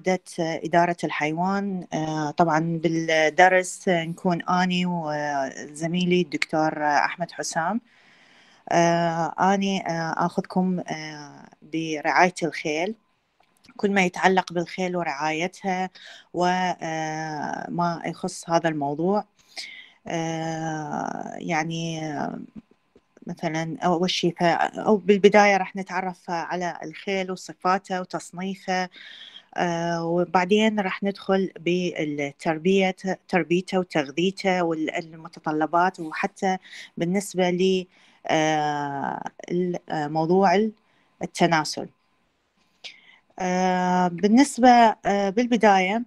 مادة إدارة الحيوان. طبعا بالدرس نكون أني وزميلي الدكتور أحمد حسام. أني أخذكم برعاية الخيل. كل ما يتعلق بالخيل ورعايتها وما يخص هذا الموضوع. يعني مثلا أول شيء أو بالبداية راح نتعرف على الخيل وصفاته وتصنيفه. وبعدين راح ندخل بالتربية تربيته وتغذيته والمتطلبات وحتى بالنسبة لموضوع التناسل. بالنسبة بالبداية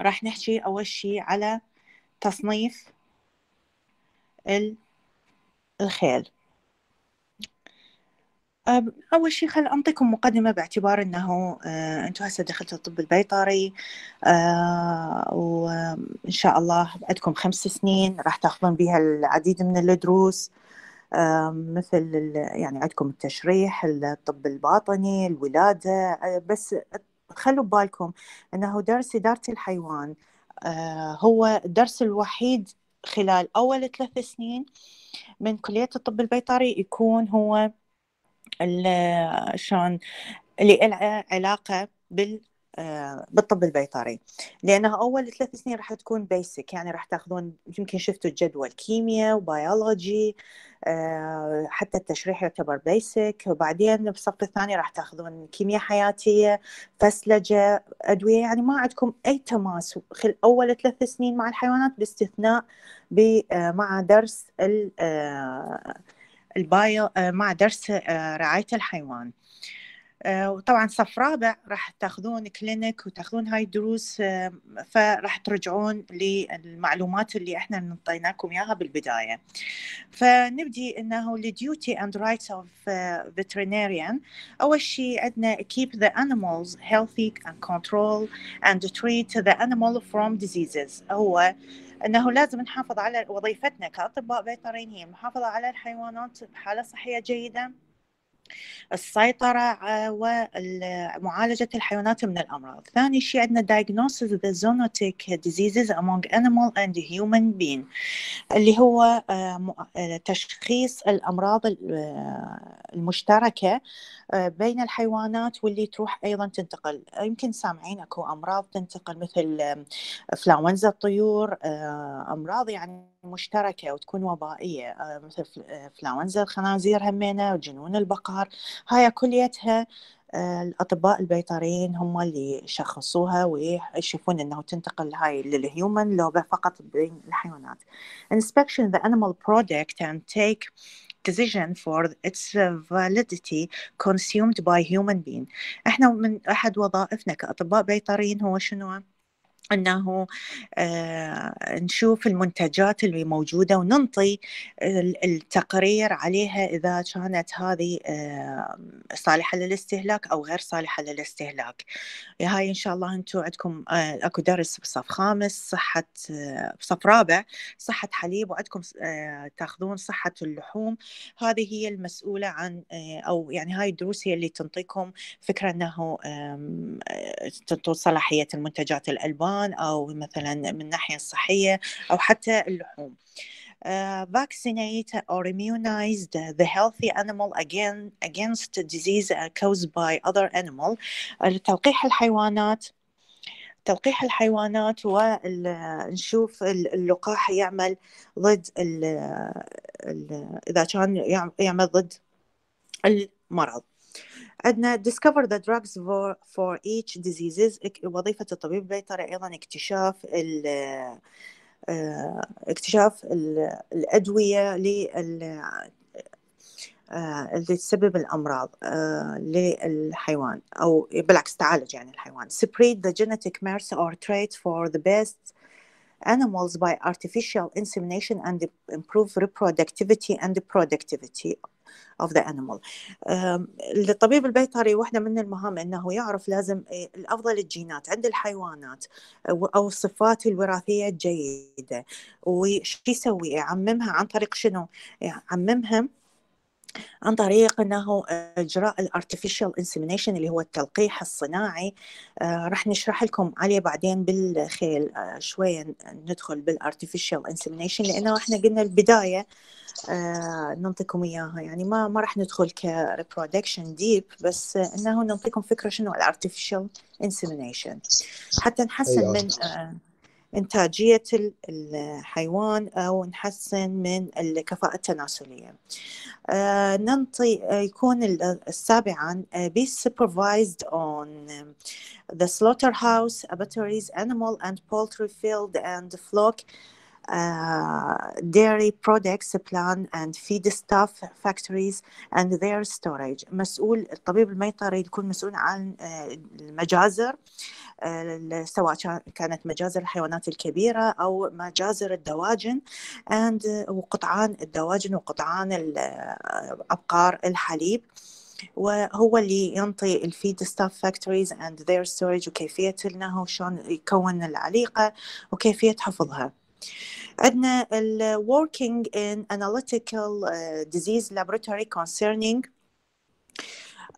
راح نحكي أول شيء على تصنيف الخيل. أول شيء خل أنطيكم مقدمة باعتبار أنه أنتم هسه دخلتوا الطب البيطري وإن شاء الله عندكم خمس سنين راح تاخذون بها العديد من الدروس مثل يعني عندكم التشريح الطب الباطني الولادة بس خلوا ببالكم أنه درس إدارة الحيوان هو الدرس الوحيد خلال أول ثلاث سنين من كلية الطب البيطري يكون هو شلون اللي له علاقة بال بالطب البيطري. لأنها أول ثلاث سنين راح تكون basic يعني راح تأخذون يمكن شفتوا الجدول كيمياء وبيولوجي حتى التشريح يعتبر basic وبعدين بالصف الثاني راح تأخذون كيمياء حياتية فسلجة أدوية. يعني ما عندكم أي تماس خلال أول ثلاث سنين مع الحيوانات باستثناء مع درس ال bio مع درس رعاية الحيوان. آه، وطبعا صف رابع راح تاخذون clinic وتاخذون هاي الدروس آه، فراح ترجعون للمعلومات اللي إحنا نعطيناكم إياها بالبداية. فنبدي إنه ال duty and rights of veterinarian. أول شيء عندنا keep the animals healthy and control and treat the animal from diseases. هو إنه لازم نحافظ على وظيفتنا كأطباء بيطريين هي المحافظه على الحيوانات بحالة صحية جيدة. السيطرة آه، ومعالجة الحيوانات من الأمراض. ثاني شيء عندنا diagnosis the zoonotic diseases among animal and human being اللي هو آه، آه، تشخيص الأمراض المشتركة بين الحيوانات واللي تروح أيضا تنتقل. يمكن سامعين أكو أمراض تنتقل مثل فلاونزا الطيور أمراض يعني مشتركة وتكون وبائية مثل فلاونزا الخنازير همينة وجنون البقر هاي كليتها الأطباء البيطريين هم اللي شخصوها ويشوفون إنه تنتقل هاي للهيومن لو فقط بين الحيوانات. Inspection the animal product and take decision for its validity consumed by human being. إحنا من أحد وظائفنا كأطباء بيطريين هو شنو؟ إنه آه، نشوف المنتجات اللي موجودة وننطي التقرير عليها إذا كانت هذه آه، صالحة للاستهلاك أو غير صالحة للاستهلاك. هاي إن شاء الله أنتم عندكم آه، أكو درس بصف خامس صحة بصف رابع صحة حليب وعندكم تاخذون صحة اللحوم. هذه هي المسؤولة عن أو يعني هاي الدروس هي اللي تنطيكم فكرة إنه صلاحية المنتجات الألبان. السرطان أو مثلا من الناحية الصحية أو حتى اللحوم. Uh, vaccinate or immunize the, healthy animal again against disease caused by other animal. تلقيح الحيوانات تلقيح الحيوانات ونشوف اللقاح يعمل ضد ال إذا كان يعمل ضد المرض. عندنا discover the drugs for, for each diseases وظيفة الطبيب البيطري أيضا اكتشاف ال آه، اكتشاف الأدوية لل آه، اللي تسبب الأمراض آه، للحيوان أو بالعكس تعالج يعني الحيوان separate the genetic merits or traits for the best animals by artificial insemination and improve reproductivity and productivity Of the animal. الطبيب البيطري واحدة من المهام أنه يعرف لازم إيه، الأفضل الجينات عند الحيوانات أو الصفات الوراثية الجيدة. وش يسوي؟ يعممها عن طريق شنو؟ يعممها عن طريق إنه إجراء ال artificial insemination اللي هو التلقيح الصناعي. آه، راح نشرح لكم عليه بعدين بالخيل. آه، شوية ندخل بال artificial insemination لأنه إحنا قلنا البداية ننطيكم إياها. يعني ما ما راح ندخل ك reproduction deep بس انه نعطيكم فكرة شنو ال artificial insemination حتى نحسن أيوة. من إنتاجية الحيوان أو نحسن من الكفاءة التناسلية. آه، ننطي آه، يكون السابعا be supervised on the slaughterhouse, abattoirs, animal and poultry field and flock dairy products plan and feed stuff factories and their storage. مسؤول الطبيب الميطري يكون مسؤول عن المجازر سواء كانت مجازر الحيوانات الكبيرة أو مجازر الدواجن and وقطعان الدواجن وقطعان أبقار الحليب. وهو اللي ينطي ال feed stuff factories and their storage وكيفية انه شلون يكون العليقة وكيفية حفظها. عندنا ال working in analytical uh, disease laboratory concerning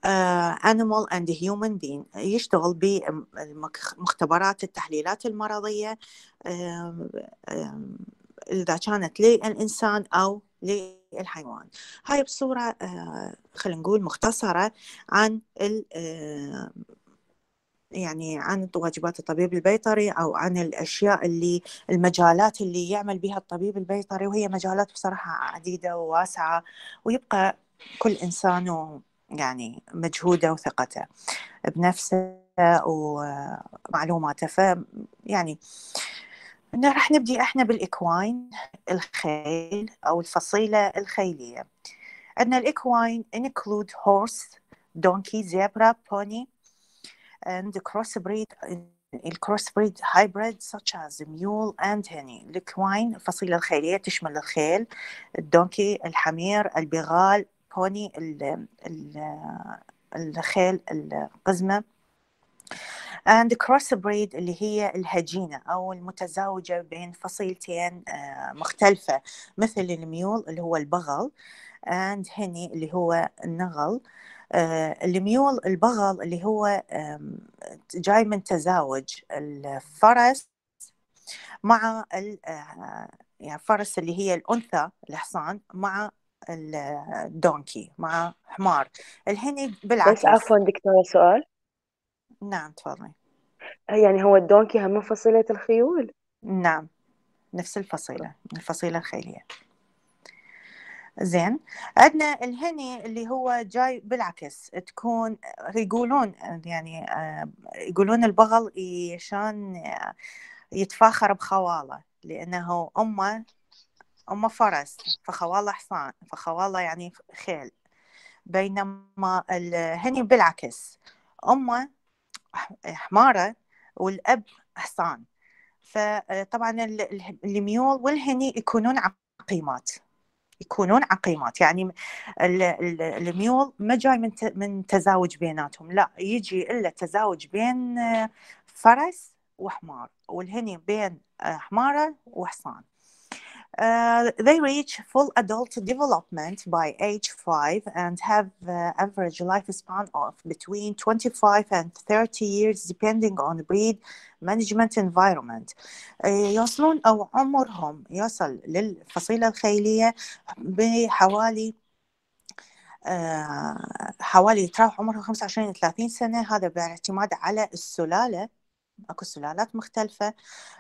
uh, animal and human being. يشتغل بمختبرات التحليلات المرضية uh, uh, إذا كانت للإنسان أو للحيوان. هاي بصورة uh, خلينا نقول مختصرة عن يعني عن واجبات الطبيب البيطري أو عن الأشياء اللي المجالات اللي يعمل بها الطبيب البيطري وهي مجالات بصراحة عديدة وواسعة ويبقى كل انسان يعني مجهوده وثقته بنفسه ومعلوماته. ف يعني راح نبدي إحنا بال equine الخيل أو الفصيلة الخيلية. عندنا ال equine include horse donkey zebra pony and crossbreed ال crossbreed hybrid such as mule and hinny ال equine الفصيلة الخيلية تشمل الخيل ال donkey الحمير البغال pony الخيل القزمة. and crossbreed اللي هي الهجينة أو المتزاوجة بين فصيلتين آه، مختلفة مثل ال mule اللي هو البغل and hinny اللي هو النغل. آه، ال mule البغل اللي هو جاي من تزاوج الفرس مع آه، يعني الفرس اللي هي الأنثى الحصان مع ال donkey مع حمار. ال hinny بالعكس بس عفوا دكتورة سؤال. نعم تفضلي. يعني هو ال donkey هم من فصيلة الخيول؟ نعم نفس الفصيلة الفصيلة الخيلية. زين. عندنا ال hinny اللي هو جاي بالعكس تكون يقولون يعني آه، يقولون البغل عشان يتفاخر بخواله لأنه أمه أمه فرس فخواله حصان فخواله يعني خيل. بينما الهني بالعكس أمه حمارة والأب حصان. فطبعا الميول والهني يكونون عقيمات. يكونون عقيمات. يعني الميول ما جاي من من تزاوج بيناتهم لا يجي إلا تزاوج بين فرس وحمار والهني بين حمارة وحصان. Uh, they reach full adult development by age 5 and have uh, average lifespan of between 25 and 30 years depending on breed management environment uh, يوصلون أو عمرهم يصل للفصيلة الخيلية بحوالي حوالي تراوح عمرهم 25 إلى 30 سنة هذا باعتماد على السلالة أكو سلالات مختلفة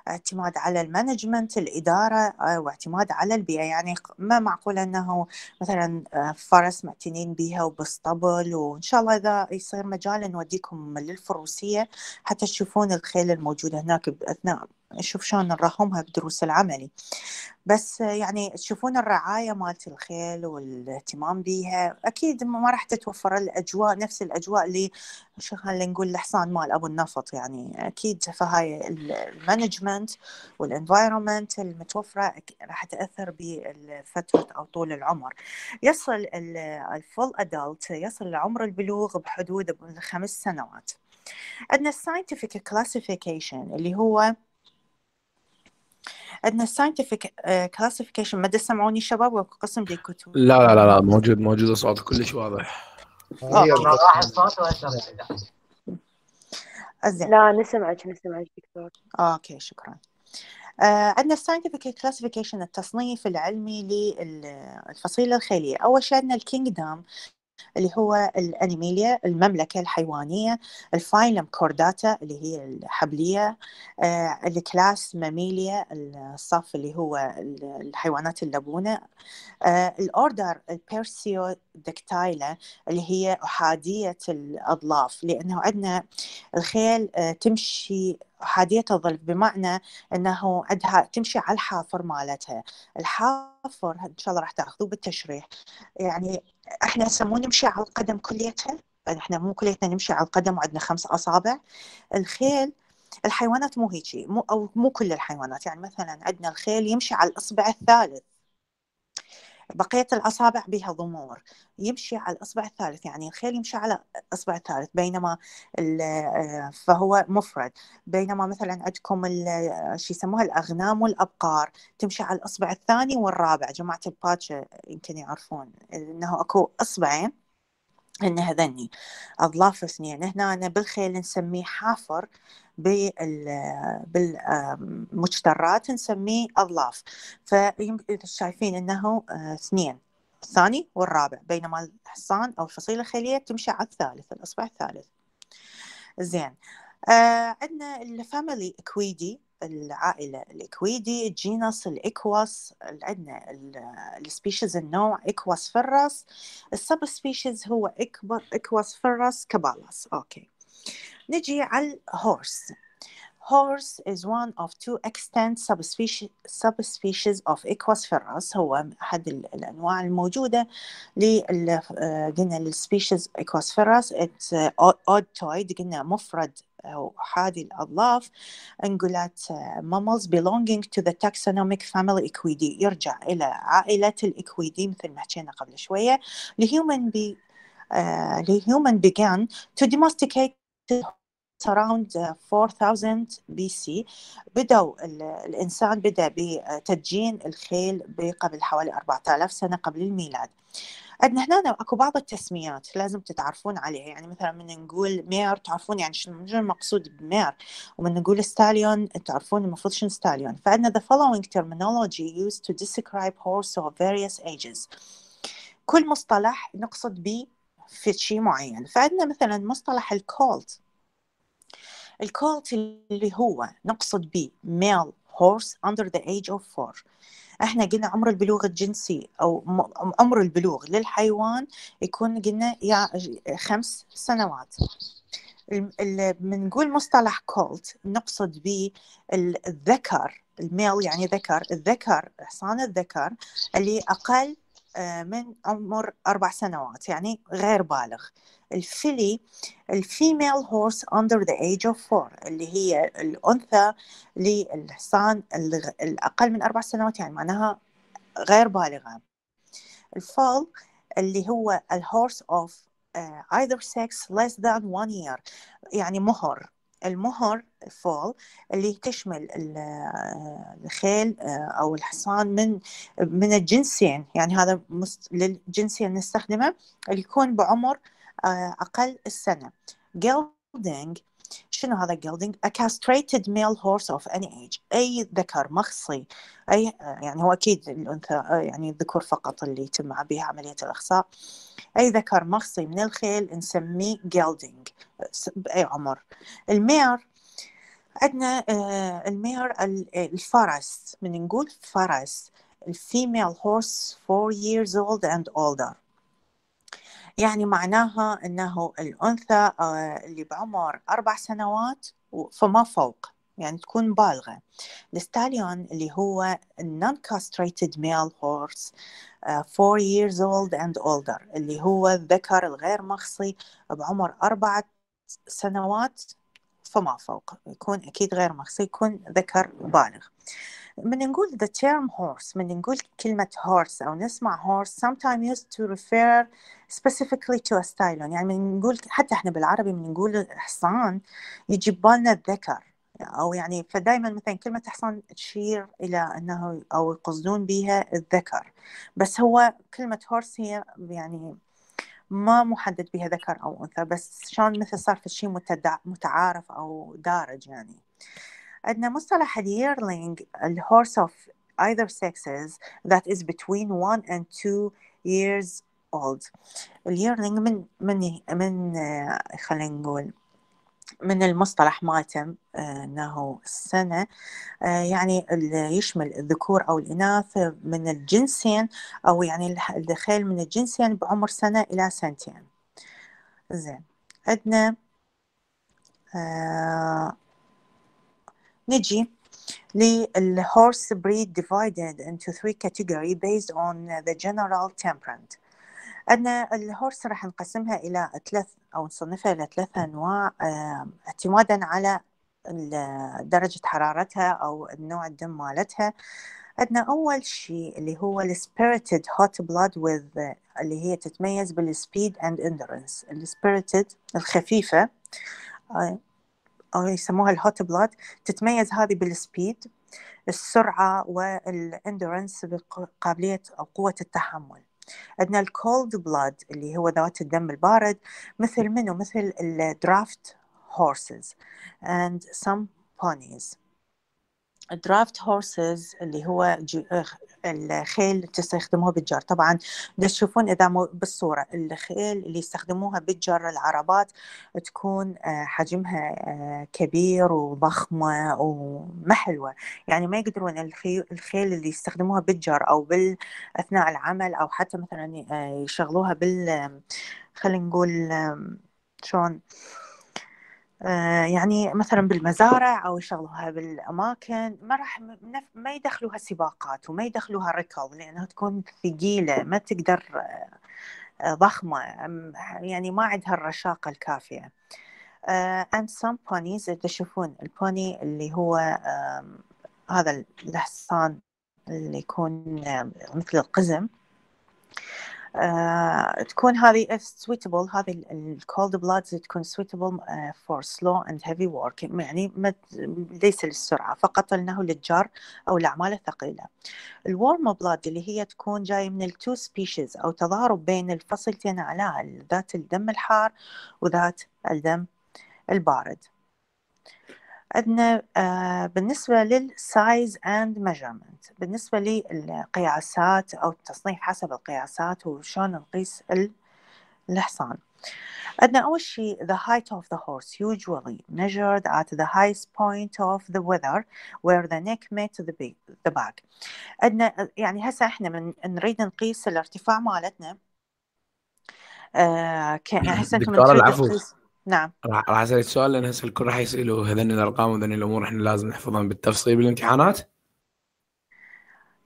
اعتماد على المانجمنت الإدارة آه، واعتماد على البيئة. يعني ما معقول أنه مثلا آه، فرس معتنين بها وباسطبل وإن شاء الله إذا يصير مجال نوديكم للفروسية حتى تشوفون الخيل الموجودة هناك أثناء نشوف شلون نرهمها بدروس العملي بس يعني تشوفون الرعاية مالت الخيل والاهتمام بيها أكيد ما راح تتوفر الأجواء نفس الأجواء اللي خلينا نقول الحصان مال أبو النفط. يعني أكيد فهاي ال management وال environment المتوفرة راح تأثر بفترة أو طول العمر. يصل ال full adult يصل لعمر البلوغ بحدود الخمس سنوات. عندنا ال scientific classification اللي هو عندنا scientific uh, classification ما تسمعوني شباب وقسم دي كتب. لا لا لا لا موجود موجود الصوت كلش واضح. ولا زين لا نسمعك نسمعك دكتور. okay شكرا. آه عندنا scientific classification التصنيف العلمي للفصيلة الخيلية. أول شيء عندنا ال kingdom اللي هو ال Animalia المملكة الحيوانية ال phylum Chordata اللي هي الحبلية آه ال class Mammalia الصف اللي هو ال- الحيوانات اللبونة آه ال order ال Perissodactyla اللي هي أحادية الأظلاف لأنه عندنا الخيل آه تمشي أحادية الظلف بمعنى أنه عندها تمشي على الحافر مالتها. الحافر إن شاء الله راح تأخذوه بالتشريح. يعني إحنا يسموه نمشي على القدم كليتها. يعني إحنا مو كليتنا نمشي على القدم وعندنا خمس أصابع. الخيل الحيوانات مو هيجي مو أو مو كل الحيوانات. يعني مثلا عندنا الخيل يمشي على الأصبع الثالث. بقية الأصابع بها ضمور. يمشي على الإصبع الثالث يعني الخيل يمشي على الإصبع الثالث بينما آه، فهو مفرد. بينما مثلا عندكم ال- شو يسموها الأغنام والأبقار تمشي على الإصبع الثاني والرابع. جماعة الباتشا يمكن يعرفون إنه أكو إصبعين إن هذني أظلاف اثنين هنا أنا بالخيل نسميه حافر. بالمجترات نسميه أظلاف. فشايفين إنه آه، اثنين الثاني والرابع بينما الحصان أو الفصيلة الخيلية تمشي على الثالث الإصبع الثالث. زين. آه عندنا ال family Equidae العائلة ال Equidae ال genus ال Equus عندنا ال species النوع Equus ferus ال subspecies هو إكبر Equus ferus caballus okay. نجي على ال horse Horse is one of two extant subspecies, subspecies of Equus ferus هو أحد ال- الأنواع الموجودة لل آه، قلنا لل species Equus ferus it's uh, odd قلنا مفرد أو حادي الأظلاف أنجولات mammals belonging to the taxonomic family Equidae يرجع إلى عائلة الإكويدي مثل ما حكينا قبل شوية لهيومن بي uh, لهيومن began to domesticate around uh, 4000 BC بدأوا ال- الإنسان بدأ بتدجين الخيل قبل حوالي 4000 سنة قبل الميلاد. عندنا هنا أكو بعض التسميات لازم تتعرفون عليها. يعني مثلا من نقول مير تعرفون يعني شنو المقصود بمير؟ ومن نقول stallion تعرفون المفروض شنو stallion فعندنا the following terminology used to describe horse of various ages. كل مصطلح نقصد به في شيء معين. فعندنا مثلا مصطلح ال colt ال colt اللي هو نقصد به male horse under the age of four. إحنا قلنا عمر البلوغ الجنسي أو عمر البلوغ للحيوان يكون قلنا يا خمس سنوات. بنقول مصطلح colt نقصد به ال- الذكر. ال male يعني ذكر. الذكر حصان الذكر اللي أقل من عمر أربع سنوات يعني غير بالغ. ال filly ال female horse under the age of four اللي هي الأنثى للحصان الأقل من أربع سنوات يعني معناها غير بالغة. الفول اللي هو الهورس of uh, either sex less than one year يعني مهر. المهر فول اللي تشمل آه، الخيل آه، أو الحصان من من الجنسين. يعني هذا للجنسين نستخدمه اللي يكون بعمر آه، أقل السنة. Gelding شنو هذا gelding? A castrated male horse of any age. أي ذكر مخصي. أي يعني هو أكيد الأنثى يعني الذكور فقط اللي يتم به عملية الإخصاء. أي ذكر مخصي من الخيل نسميه س- بأي عمر. ال mare عندنا آه، ال mare ال- الفرس. من نقول فرس. ال female horse four years old and older. يعني معناها أنه الأنثى آه، اللي بعمر أربع سنوات فما فوق يعني تكون بالغة. الستاليون اللي هو non-castrated male horse uh, four years old and older اللي هو الذكر الغير مخصي بعمر أربعة سنوات فما فوق. يكون أكيد غير مخصي يكون ذكر بالغ. من نقول the term horse من نقول كلمة horse أو نسمع horse sometimes used to refer specifically to a stallion يعني من نقول حتى إحنا بالعربي من نقول حصان يجي بالنا الذكر. أو يعني فدائما مثلا كلمة حصان تشير إلى أنه أو يقصدون بها الذكر. بس هو كلمة horse هي يعني ما محدد بها ذكر أو أنثى بس شلون مثل صار في شيء متعارف أو دارج يعني. عندنا مصطلح ال yearling ال horse of either sexes that is between one and two years old. اليرلينج من من من خلينا نقول من المصطلح مالته إنه السنة يعني يشمل الذكور أو الإناث من الجنسين أو يعني الخيل من الجنسين بعمر سنة إلى سنتين. زين. عندنا آه نجي للهورس breed divided into three category based on the general temperament. عندنا ال horse راح نقسمها إلى ثلاث أو نصنفها إلى ثلاث أنواع اعتمادا على درجة حرارتها أو النوع الدم مالتها. عندنا أول شيء اللي هو ال spirited hot blood with اللي هي تتميز بال speed and endurance ال spirited الخفيفة أو يسموها ال hot blood تتميز هذه بال speed السرعة وال endurance بقابلية أو قوة التحمل. عندنا ال cold blood اللي هو ذات الدم البارد مثل منه مثل ال draft horses and some ponies. draft horses اللي هو الخيل تستخدموها بالجر طبعا تشوفون إذا بالصورة الخيل اللي يستخدموها بالجر العربات تكون آه، حجمها آه، كبير وضخمة وما حلوة. يعني ما يقدرون الخيل اللي يستخدموها بالجر أو بال أثناء العمل أو حتى مثلا آه، يشغلوها بال خلينا نقول شلون؟ يعني مثلا بالمزارع أو يشغلوها بالأماكن ما راح ما يدخلوها سباقات وما يدخلوها ركض لأنها تكون ثقيلة ما تقدر آه، ضخمة يعني ما عندها الرشاقه الكافية. آه، and some ponies تشوفون ال pony اللي هو هذا الحصان اللي يكون مثل القزم. آه، تكون هذه suitable هذه ال cold bloods تكون suitable for slow and heavy work يعني ليس للسرعة فقط أنه للجر أو الأعمال الثقيلة. ال warm blood اللي هي تكون جاية من ال two species أو تضارب بين الفصلتين على ذات الدم الحار وذات الدم البارد. عندنا آه، بالنسبة لل size and measurement بالنسبة للقياسات أو التصنيف حسب القياسات وشون نقيس الحصان. عندنا أول شيء the height of the horse usually measured at the highest point of the withers where the neck met the, back عندنا يعني هسه إحنا من نريد نقيس الارتفاع مالتنا. آه يعني هسه أنتم العفو. نعم. راح راح اسالك سؤال لأن هسه الكل راح يسألوا هذني الأرقام وهذني الأمور إحنا لازم نحفظهم بالتفصيل بالامتحانات؟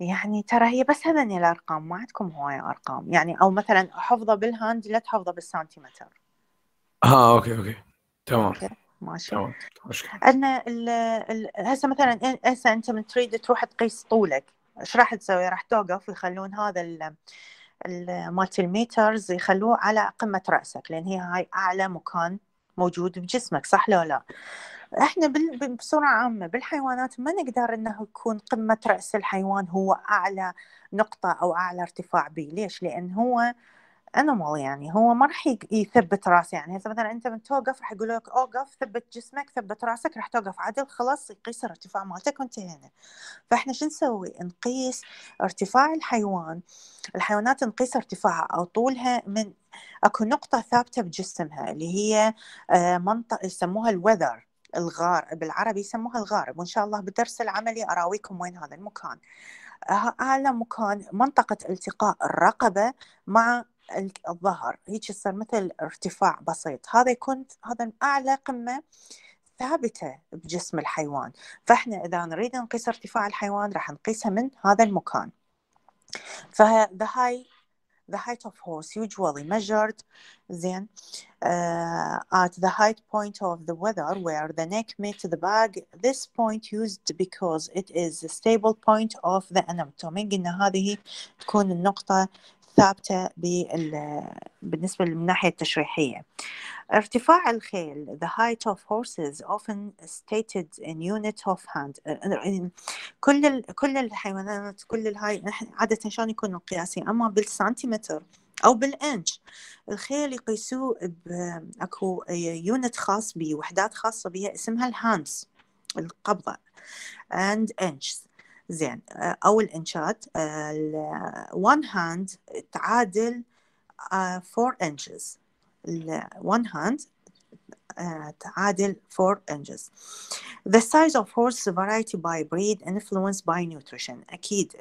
يعني ترى هي بس هذني الأرقام ما عندكم هواي أرقام. يعني أو مثلا حفظة بال hand لا تحفظة بالسنتيمتر. آه okay okay. تمام. okay. ماشي. تمام. عندنا هسه مثلا هسه أنت من تريد تروح تقيس طولك إيش راح تسوي؟ راح توقف ويخلون هذا مالت ال meters يخلوه على قمة رأسك لأن هي هاي أعلى مكان موجود بجسمك صح لو لا؟ إحنا بصورة عامة بالحيوانات ما نقدر إنه يكون قمة رأس الحيوان هو أعلى نقطة أو أعلى ارتفاع به ليش؟ لأن هو animal يعني هو ما راح يثبت راسه يعني. هسه مثلا أنت من توقف راح يقول لك أوقف ثبت جسمك ثبت راسك راح توقف عدل خلاص يقيس الارتفاع مالتك وانتهينا فإحنا شو نسوي؟ نقيس ارتفاع الحيوان. الحيوانات نقيس ارتفاعها أو طولها من أكو نقطة ثابتة بجسمها اللي هي آه، منطقة يسموها الوذر الغار بالعربي يسموها الغارب. وإن شاء الله بالدرس العملي أراويكم وين هذا المكان. اعلى مكان منطقة التقاء الرقبة مع الظهر هيك يصير مثل ارتفاع بسيط هذا يكون هذا اعلى قمه ثابته بجسم الحيوان فاحنا اذا نريد نقيس ارتفاع الحيوان راح نقيسها من هذا المكان فهذا هاي the height of horse usually measured then uh, at the height point of the weather where the neck met the bag this point used because it is the stable point of the anatomy قلنا هذه تكون النقطة ثابتة بالنسبة من الناحية التشريحية. ارتفاع الخيل the height of horses often stated in unit of hand. كل ال... كل الحيوانات كل الهاي عادة شلون يكون القياسي أما بالسنتيمتر أو بالإنش. الخيل يقيسوه بأكو unit خاص به وحدات خاصة بها اسمها ال hands القبضة and inches. زين أو الإنشات one hand تعادل 4 inches one hand تعادل 4 inches the size of horse variety by breed influenced by nutrition أكيد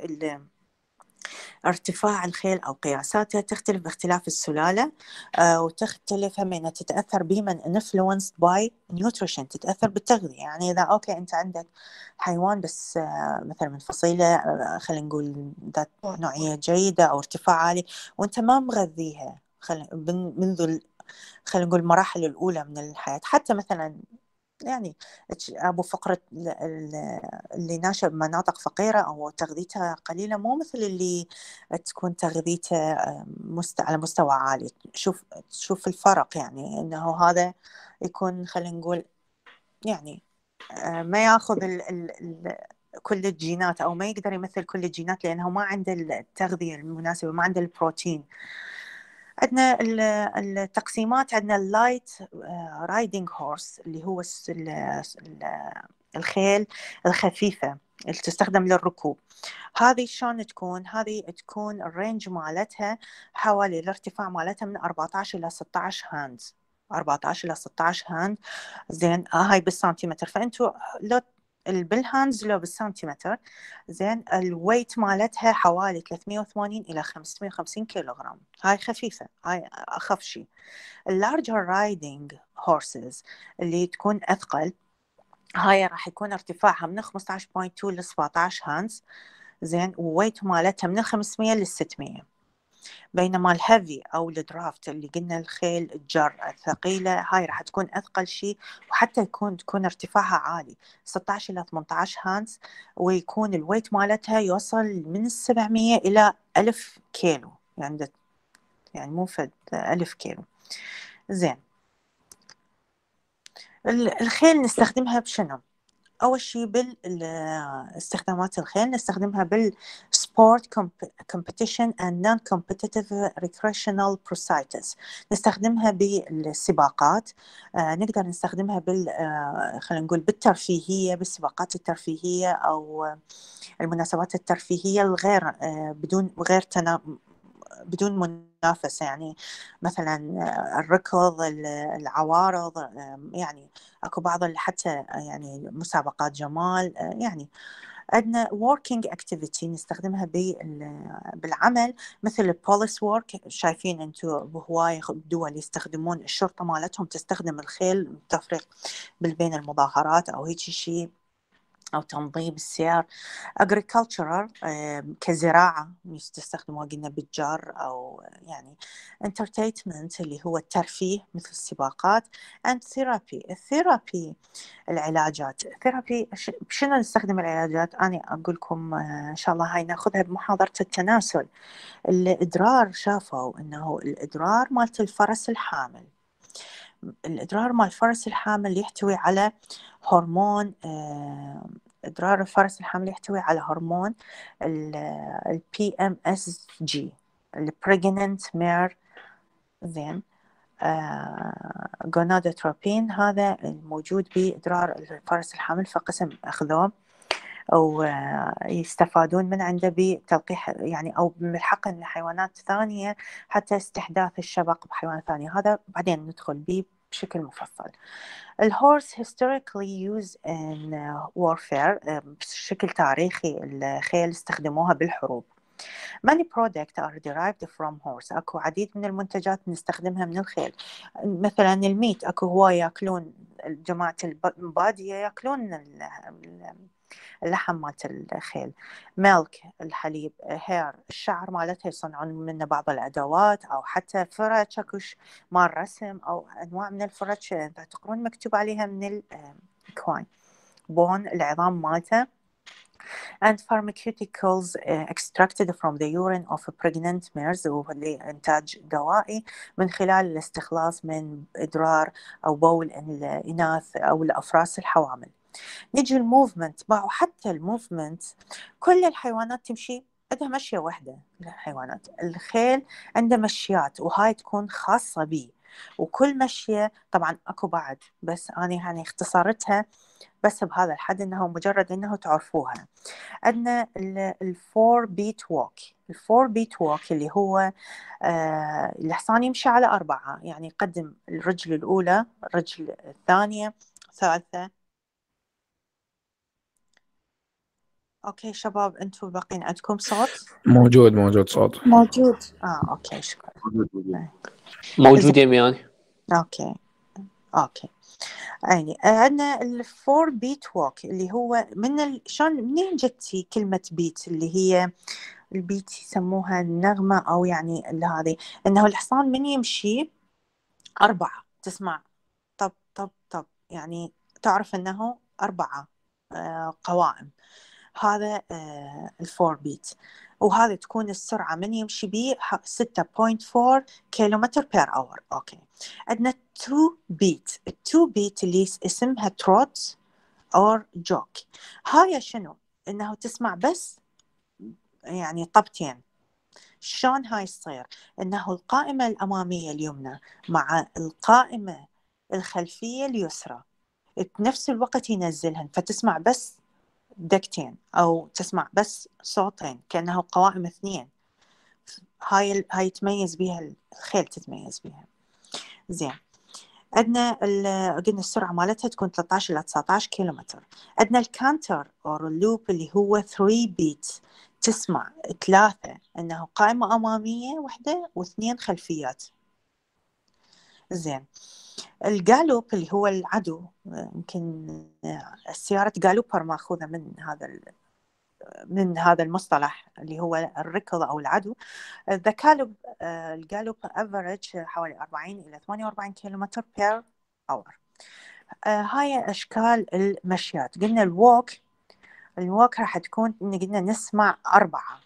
ارتفاع الخيل أو قياساتها تختلف باختلاف السلالة آه، وتختلف هم تتأثر بمن influenced by nutrition تتأثر بالتغذية. يعني إذا أوكي أنت عندك حيوان بس آه، مثلا من فصيلة آه، خلينا نقول ذات نوعية جيدة أو ارتفاع عالي وأنت ما مغذيها منذ خلينا نقول المراحل الأولى من الحياة. حتى مثلا يعني أبو فقرة اللي ناشئ بمناطق فقيرة أو تغذيتها قليلة مو مثل اللي تكون تغذيته مست... على مستوى عالي. شوف شوف الفرق يعني إنه هذا يكون خلينا نقول يعني آه، ما ياخذ ال... ال... كل الجينات أو ما يقدر يمثل كل الجينات لأنه ما عنده التغذية المناسبة ما عنده البروتين. عندنا التقسيمات عندنا ال light riding horse اللي هو الخيل الخفيفة اللي تستخدم للركوب. هذه شلون تكون؟ هذه تكون ال range مالتها حوالي الارتفاع مالتها من 14 إلى 16 hand 14 إلى 16 hand زين هاي بالسنتيمتر. فأنتوا لو بال hands لو بالسنتيمتر. زين ال weight مالتها حوالي 380 إلى 550 كيلوغرام. هاي خفيفة هاي أخف شيء ال larger riding horses اللي تكون أثقل هاي راح يكون ارتفاعها من 15.2 ل 17 hands زين و weight مالتها من 500 ل 600 بينما ال heavy أو ال draft اللي قلنا الخيل الجر الثقيلة هاي راح تكون أثقل شيء وحتى يكون تكون ارتفاعها عالي. 16 إلى 18 hands ويكون ال weight مالتها يوصل من 700 إلى 1000 كيلو. يعني يعني مو فد 1000 كيلو. زين. الخيل نستخدمها بشنو؟ أول شيء بالاستخدامات الخيل نستخدمها بال sport competition and non-competitive recreational pursuits نستخدمها بالسباقات آه نقدر نستخدمها بال آه خلينا نقول بالترفيهية بالسباقات الترفيهية أو المناسبات الترفيهية الغير آه بدون غير بدون منافسة يعني مثلا الركض العوارض يعني أكو بعض حتى يعني مسابقات جمال يعني عندنا working activity نستخدمها بالعمل مثل البوليس وورك شايفين أنتم بهواية دول يستخدمون الشرطة مالتهم تستخدم الخيل بالتفريق بين المظاهرات أو هيك شيء أو تنظيم السير agricultural كزراعة تستخدموها قلنا بالجار أو يعني entertainment اللي هو الترفيه مثل السباقات and therapy. الثيرابي العلاجات. الثيرابي شنو نستخدم العلاجات؟ أنا أقول لكم إن شاء الله هاي ناخذها بمحاضرة التناسل. الإدرار شافوا أنه الإدرار مالت الفرس الحامل. الإدرار مال الفرس الحامل يحتوي على هرمون آه، إدرار الفرس الحامل يحتوي على هرمون ال PMSG ال Pregnant Mare زين جونادوتروبين آه، هذا الموجود بإدرار الفرس الحامل فقسم أخذوه آه، يستفادون من عنده بتلقيح يعني أو بالحقن لحيوانات ثانية حتى استحداث الشبق بحيوانات ثانية هذا بعدين ندخل به بشكل مفصل. الهورس historically used in warfare بشكل تاريخي الخيل استخدموها بالحروب. Many products are derived from horse. أكو عديد من المنتجات نستخدمها من الخيل. مثلا ال meat أكو هواي يأكلون جماعة البادية يأكلون اللحم مالت الخيل. milk الحليب hair الشعر مالتها يصنعون منه بعض الأدوات أو حتى فرش اكوش مال رسم أو أنواع من الفرش تقرون مكتوب عليها من ال equine bone العظام مالته. And pharmaceuticals uh, extracted from the urine of pregnant mares إنتاج دوائي من خلال الاستخلاص من إدرار أو بول الإناث أو الأفراس الحوامل. نجي ال movement. باوعوا حتى ال movement كل الحيوانات تمشي عندها مشية واحدة الحيوانات. الخيل عنده مشيات وهاي تكون خاصة بي. وكل مشية طبعا أكو بعد بس أنا يعني اختصرتها بس بهذا الحد إنه مجرد إنه تعرفوها. عندنا ال four-beat walk ال four-beat walk اللي هو آه الحصان يمشي على أربعة. يعني يقدم الرجل الأولى الرجل الثانية الثالثة okay شباب أنتم باقين عندكم صوت؟ موجود موجود صوت. موجود؟ آه okay شكرا. موجود يمي يعني okay. okay. يعني عندنا ال four-beat walk اللي هو من ال... شلون منين جتي كلمة beat اللي هي ال beat يسموها النغمة أو يعني اللي هذه. إنه الحصان من يمشي أربعة. تسمع؟ طب طب طب. يعني تعرف إنه أربعة آه قوائم. هذا آه ال four-beat. وهذا تكون السرعة من يمشي بيه 6.4 كيلومتر per hour okay. عندنا 2 beat ال 2 beat اللي اسمها trot or jog هاي شنو؟ إنه تسمع بس يعني طبتين. شلون هاي تصير؟ إنه القائمة الأمامية اليمنى مع القائمة الخلفية اليسرى. بنفس الوقت ينزلهن. فتسمع بس دقتين أو تسمع بس صوتين كأنه قوائم اثنين. هاي هاي تميز بها الخيل تتميز بها زين. عندنا قلنا السرعة مالتها تكون 13 إلى 19 كيلومتر. عندنا ال canter أو ال lope اللي هو 3 beat تسمع ثلاثة. أنه قائمة أمامية واحدة واثنين خلفيات. زين. ال gallop اللي هو العدو يمكن سيارة جالوبر ماخوذة من هذا من هذا المصطلح اللي هو الركض أو العدو. the gallop ال gallop average حوالي 40 إلى 48 كيلومتر per hour هاي أشكال المشيات. قلنا الووك الووك راح تكون قلنا نسمع أربعة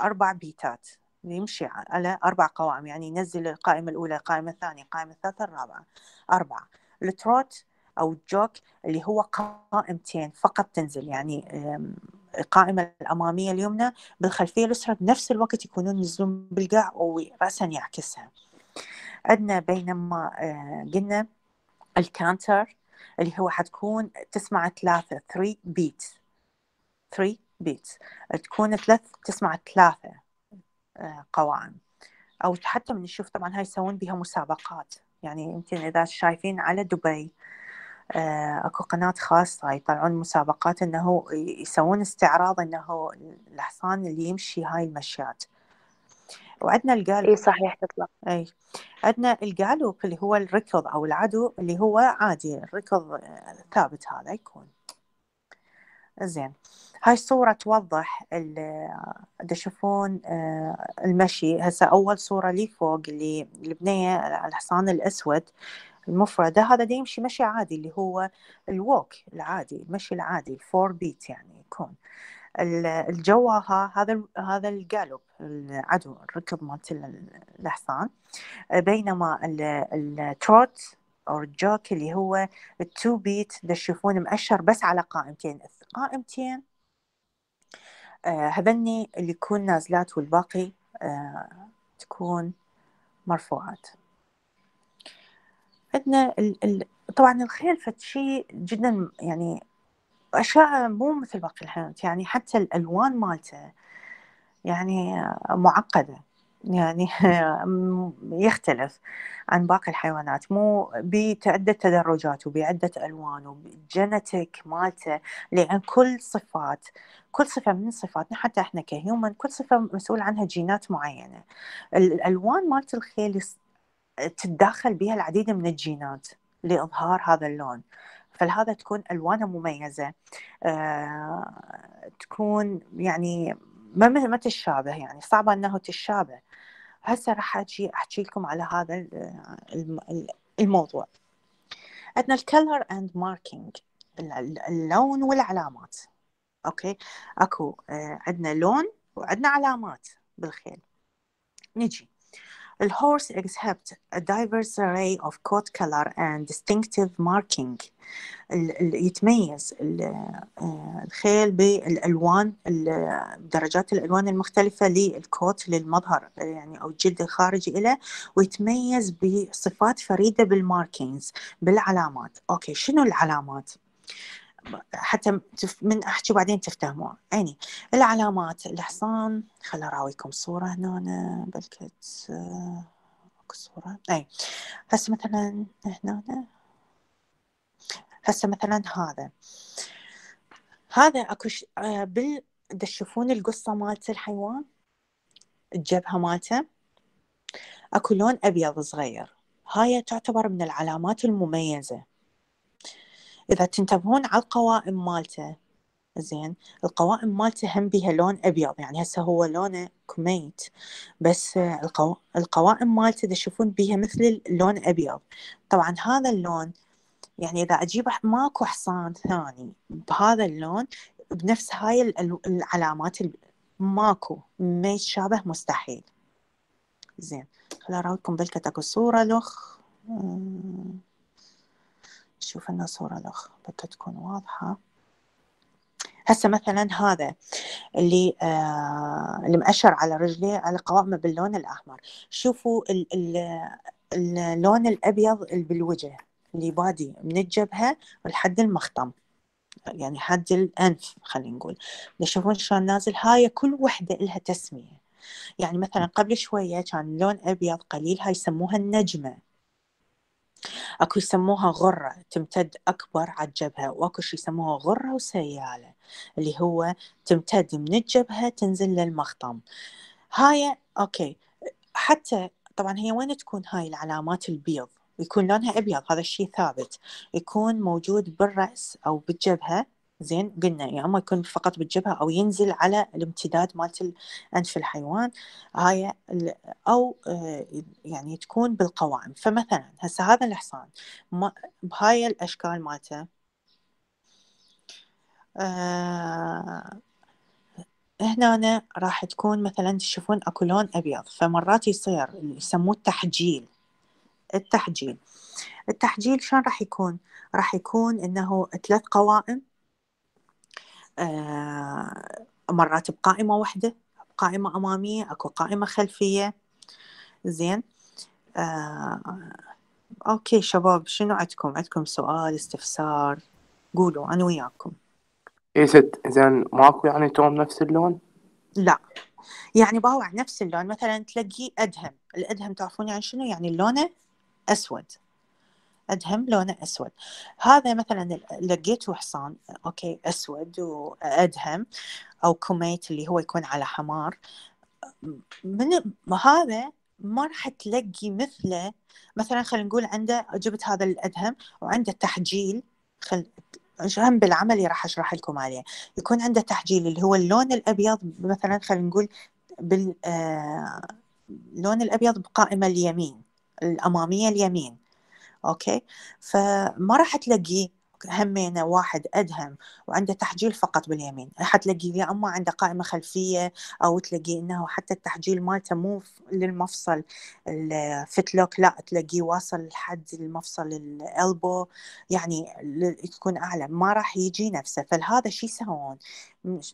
أربع beat ات. يمشي على أربع قوائم يعني ينزل القائمة الأولى القائمة الثانية القائمة الثالثة الرابعة أربعة. ال trot أو ال jog اللي هو قائمتين فقط تنزل يعني القائمة الأمامية اليمنى بالخلفية اليسرى بنفس الوقت يكونون ينزلون بالقاع ورأسا يعكسها. عندنا بينما آه، قلنا ال canter اللي هو حتكون تسمع ثلاثة 3 beat 3 بيت تكون ثلاث تسمع ثلاثة. قوائم. أو حتى من نشوف طبعا هاي يسوون بها مسابقات. يعني يمكن إذا شايفين على دبي آه، أكو قناة خاصة يطلعون مسابقات إنه يسوون استعراض إنه الحصان اللي يمشي هاي المشيات. وعندنا القالب إي صحيح تطلع. إي. عندنا القالوب اللي هو الركض أو العدو اللي هو عادي الركض آه، ثابت هذا يكون. زين. هاي الصورة توضح تشوفون آه، المشي. هسه أول صورة لي فوق اللي البنية الحصان الأسود. المفردة هذا دا يمشي مشي عادي اللي هو ال walk العادي المشي العادي ال four beat يعني يكون. الجواها هذا هذا ال gallop العدو الركض مالت الحصان. بينما ال trot أو الجوك اللي هو التو بيت تشوفون مأشر بس على قائمتين. قائمتين آه هذني اللي يكون نازلات والباقي آه تكون مرفوعات. عندنا ال ال طبعا الخيل فد شيء جدا يعني أشياء مو مثل باقي الحيوانات يعني حتى الألوان مالته يعني معقدة. يعني يختلف عن باقي الحيوانات. مو بعدة تدرجات وبعدة ألوان وبجينيتك مالته لأن كل صفات كل صفة من صفاتنا حتى إحنا كهيومن كل صفة مسؤول عنها جينات معينة. الألوان مالت الخيل تتداخل بها العديد من الجينات لإظهار هذا اللون. فلهذا تكون ألوانها مميزة. آه، تكون يعني ما ما تشابه يعني صعبة أنه تشابه. هسه راح أجي أحكي لكم على هذا الموضوع. عندنا ال color and marking اللون والعلامات. أوكي؟ أكو آه عندنا لون وعندنا علامات بالخيل. نجي. ال horse exhibit a diverse array of coat color and distinctive marking. يتميز آه، الخيل بالألوان ال- درجات الألوان المختلفة لل coat للمظهر يعني أو الجلد الخارجي له ويتميز بصفات فريدة بال markings بالعلامات. أوكي شنو العلامات؟ حتى من احكي بعدين تفتهموا يعني العلامات الحصان خل اراويكم صورة هنا بلكت آه، اكو صورة. أي. هسه مثلا هنا هسه مثلا هذا. هذا أكو ش... آه، بال تشوفون القصة مالت الحيوان؟ الجبهة مالته. أكو لون أبيض صغير. هاي تعتبر من العلامات المميزة. إذا تنتبهون على القوائم مالته. زين. القوائم مالته هم بيها لون أبيض. يعني هسه هو لونه كميت. بس آه، القو... القوائم مالته تشوفون بيها مثل اللون أبيض. طبعا هذا اللون يعني إذا أجيب ماكو حصان ثاني بهذا اللون بنفس هاي ال- العلامات ال- ماكو. ما يتشابه مستحيل. زين. خل أراويكم بلكت أكو صورة لخ أمم، شوف لنا صورة لخ بلكت تكون واضحة. هسه مثلا هذا اللي آه اللي مأشر على رجليه على قوائمه باللون الأحمر. شوفوا ال ال اللون الأبيض اللي بالوجه اللي بادي من الجبهة لحد المخطم. يعني حد الأنف خلينا نقول. تشوفون شلون نازل؟ هاي كل وحدة لها تسمية. يعني مثلا قبل شوية كان لون أبيض قليل هاي يسموها النجمة. أكو يسموها غرة تمتد أكبر على الجبهة وأكو شي يسموها غرة وسيالة اللي هو تمتد من الجبهة تنزل للمخطم. هاي أوكي. حتى طبعا هي وين تكون هاي؟ العلامات البيض. يكون لونها أبيض هذا الشيء ثابت. يكون موجود بالرأس أو بالجبهة. زين قلنا يا أما يكون فقط بالجبهة أو ينزل على الامتداد مالت أنف الحيوان هاي أو آه، يعني تكون بالقوائم. فمثلا هسه هذا الحصان بهاي الأشكال مالته آه، هنا راح تكون مثلا تشوفون أكو لون أبيض فمرات يصير يسموه التحجيل. التحجيل. التحجيل شلون راح يكون؟ راح يكون إنه ثلاث قوائم مرات بقائمة واحدة قائمة أمامية أكو قائمة خلفية. زين. آه أوكي شباب شنو عندكم؟ عندكم سؤال استفسار؟ قولوا أنا وياكم. اي ست زين ماكو يعني توأم نفس اللون؟ لا. يعني باوع نفس اللون. مثلا تلاقيه أدهم. الأدهم تعرفون يعني شنو؟ يعني لونه أسود. أدهم لونه أسود. هذا مثلا لقيته حصان أوكي أسود وأدهم أو كميت اللي هو يكون على حمار. من هذا ما راح تلاقي مثله. مثلا خلينا نقول عنده جبت هذا الأدهم وعنده تحجيل. خل هم بالعملي راح أشرح لكم عليه. يكون عنده تحجيل اللي هو اللون الأبيض مثلا خلينا نقول بال آه، اللون الأبيض بقائمة اليمين الأمامية اليمين. أوكي؟ فما راح تلاقيه. همينة واحد أدهم وعنده تحجيل فقط باليمين. حتلاقيه يا اما عنده قائمة خلفية أو تلاقيه إنه حتى التحجيل مالته مو للمفصل الفتلوك لا تلاقيه واصل لحد المفصل الالبو يعني تكون أعلى. ما راح يجي نفسه. فلهذا شو يسوون.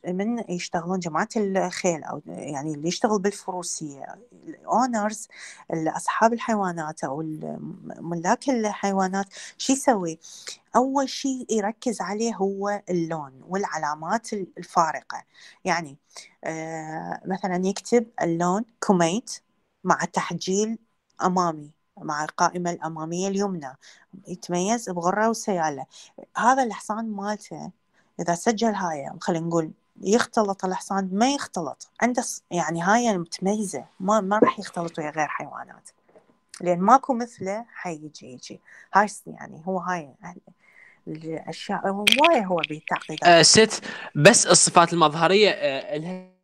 من يشتغلون جماعة الخيل أو يعني اللي يشتغل بالفروسية. الاونرز أصحاب الحيوانات أو ملاك الحيوانات. شو يسوي؟ أول شيء يركز عليه هو اللون والعلامات الفارقة. يعني آه مثلا يكتب اللون كوميت مع تحجيل أمامي مع القائمة الأمامية اليمنى. يتميز بغرة وسيالة. هذا الحصان مالته إذا سجل هاي خلينا نقول يختلط الحصان ما يختلط. عنده يعني هاي متميزة. ما ما راح يختلط ويا غير حيوانات. لأن ماكو مثله حيجي يجي هاي يعني هو هاي الأشياء وايد هو بالتعقيدات آه ست بس الصفات المظهرية آه لها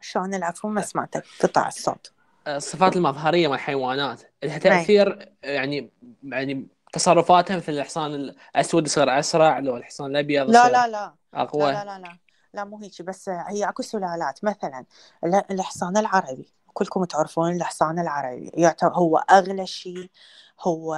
شلون العفو؟ ما سمعتك قطع الصوت. الصفات المظهرية مال الحيوانات لها تأثير يعني يعني تصرفاتها مثل الحصان الأسود يصير أسرع لو الحصان الأبيض لا لا لا. أقوى. لا لا لا لا. لا مو هيك بس هي أكو سلالات. مثلا ال- الحصان العربي كلكم تعرفون الحصان العربي يعتبر هو أغلى شيء هو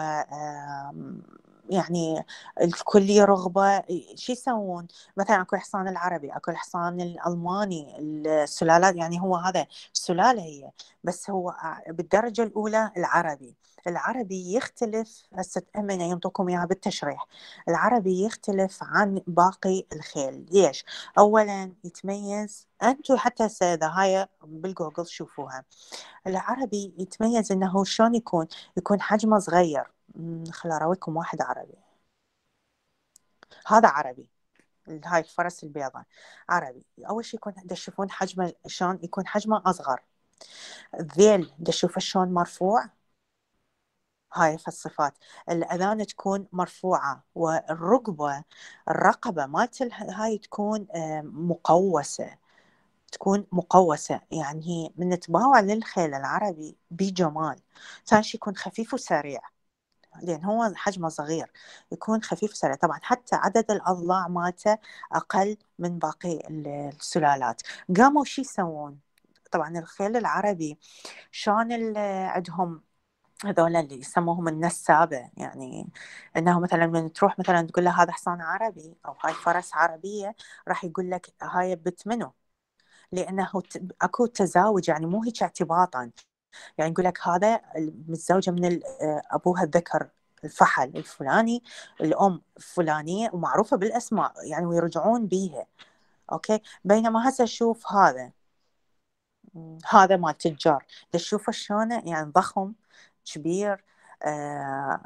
يعني الكل رغبة شو يسوون؟ مثلا أكو الحصان العربي أكو الحصان الألماني السلالات يعني هو هذا سلالة هي بس هو ع- بالدرجة الأولى العربي. العربي يختلف. هسه أمنة ينطوكم إياها بالتشريح. العربي يختلف عن باقي الخيل. ليش؟ اولا يتميز أنتم حتى اذا هاي بالجوجل شوفوها. العربي يتميز إنه شلون يكون؟ يكون حجمه صغير. خل اراويكم واحد عربي. هذا عربي. هاي الفرس البيضاء عربي. أول شيء يكون تشوفون حجمه شلون؟ يكون حجمه أصغر. الذيل تشوفه شلون مرفوع؟ هاي الصفات. الأذان تكون مرفوعة والرقبة الرقبة مالت ال- هاي تكون مقوسة تكون مقوسة. يعني هي من تباوع للخيل العربي بجمال. ثاني شي يكون خفيف وسريع. لأن هو حجمه صغير. يكون خفيف وسريع. طبعا حتى عدد الأضلاع مالته أقل من باقي ال- السلالات. قاموا شي يسوون؟ طبعا الخيل العربي ال- عندهم هذول اللي يسموهم النسابة يعني إنه مثلا من تروح مثلا تقول له هذا حصان عربي أو هاي فرس عربية راح يقول لك هاي بنت منو؟ لأنه أكو تزاوج يعني مو هيك اعتباطا. يعني يقول لك هذا متزوجة من آه، أبوها الذكر الفحل الفلاني الأم فلانية ومعروفة بالأسماء يعني ويرجعون بيها. أوكي؟ بينما هسه شوف هذا. هذا مال تجار. تشوفه شلون يعني ضخم كبير آه،